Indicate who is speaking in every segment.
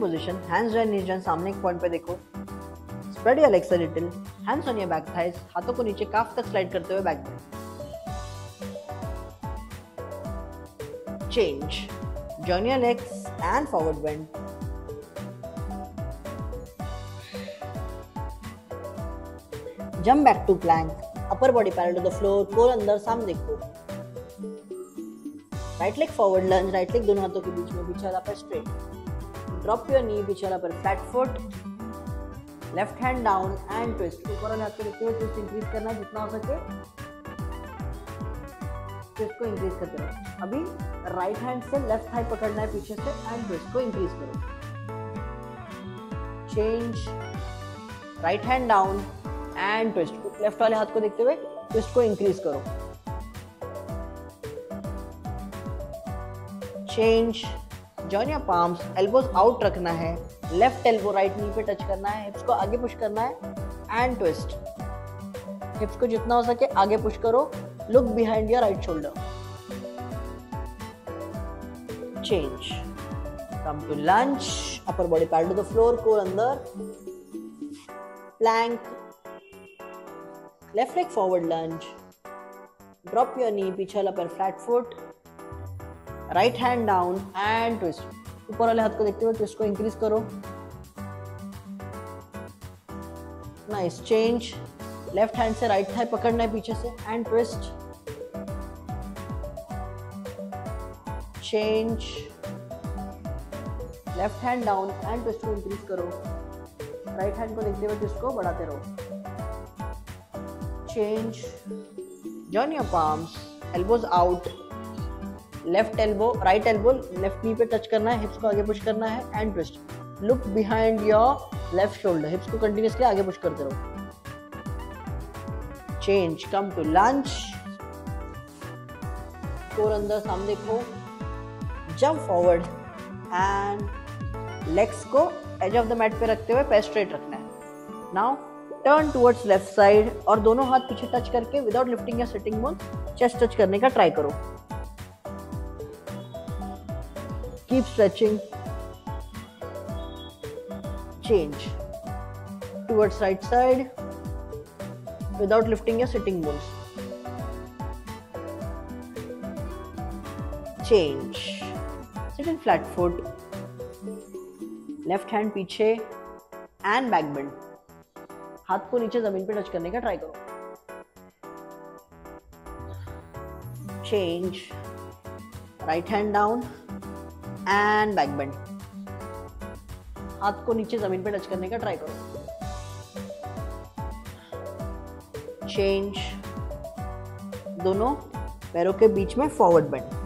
Speaker 1: Position hands जो नीचे सामने एक पॉइंट पे देखो। Spread your legs little hands on your back thighs हाथों को नीचे काफ तक स्लाइड करते हुए back change join your legs and forward bend jump back to plank upper body parallel to the floor core अंदर, सामने देखो। Right leg forward lunge right leg दोनों हाथों के बीच में, पीछे वाला पर स्ट्रेट ड्रॉप योर नी पीछे वाला पर flat foot left hand down and twist ऊपर वाले हाथ को देखते हुए ट्विस्ट इंक्रीज करना जितना हो सके ट्विस्ट को इंक्रीज करते रहो। अभी राइट हैंड से लेफ़्ट थाई पकड़ना है पीछे से एंड ट्विस्ट को इंक्रीज करो। Change right hand down and twist left वाले हाथ को देखते हुए ट्विस्ट को इंक्रीज करो। Change join your palms elbows out रखना है लेफ़्ट एल्बो राइट नी पे टच करना है हिप्स को आगे पुश करना है एंड ट्विस्ट हिप्स को जितना हो सके आगे पुश करो look behind your right shoulder change come to lunge upper body parallel to the floor core अंदर plank left leg forward lunge drop your knee पीछे पर flat foot right hand down and twist ऊपर वाले हाथ को देखते हुए twist को इंक्रीज करो। नाइस चेंज लेफ़्ट हैंड से राइट थाई पकड़ना है पीछे से and twist change left hand down and twist को इंक्रीज करो। राइट हैंड को देखते हुए ट्विस्ट को बढ़ाते रहो। Change join your palms elbows out left elbow, right elbow, left knee पे टच करना है हिप्स को आगे पुश करना है and twist look behind your left shoulder hips को कंटिन्यूसली आगे पुश करते रहो. Change come to lunge core अंदर सामने देखो. जंप फॉरवर्ड एंड लेग्स को एज ऑफ़ द मैट पे रखते हुए पैर स्ट्रेट रखना है. Now turn towards left side और दोनों हाथ पीछे टच करके without lifting your sitting bone chest touch करने का ट्राई करो. keep stretching change towards right side without lifting your sitting bones change sit in flat foot left hand पीछे and back bend हाथ को नीचे जमीन पे टच करने का ट्राई करो change right hand down and back bend हाथ को नीचे ज़मीन पे टच करने का ट्राई करो। चेंज दोनों पैरों के बीच में forward bend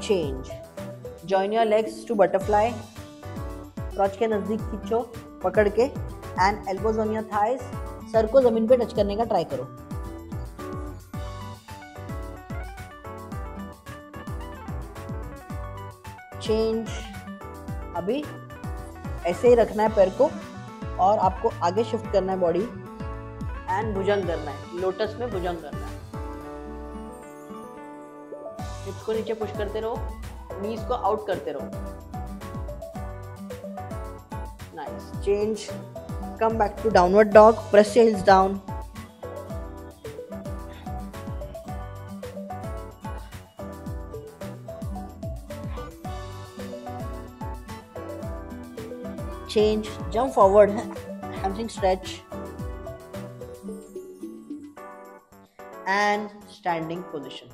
Speaker 1: change join your legs to butterfly crotch के नज़दीक खींचो, पकड़ के and elbows on your thighs sir को ज़मीन पे टच करने का ट्राई करो। चेंज अभी ऐसे ही रखना है पैर को और आपको आगे शिफ्ट करना है बॉडी एंड भुजंग करना है। लोटस में भुजंग करना है। हिप्स को नीचे पुश करते रहो नीज को आउट करते रहो। Nice change come back to downward dog press your heels down. Change jump forward hamstring stretch. And standing position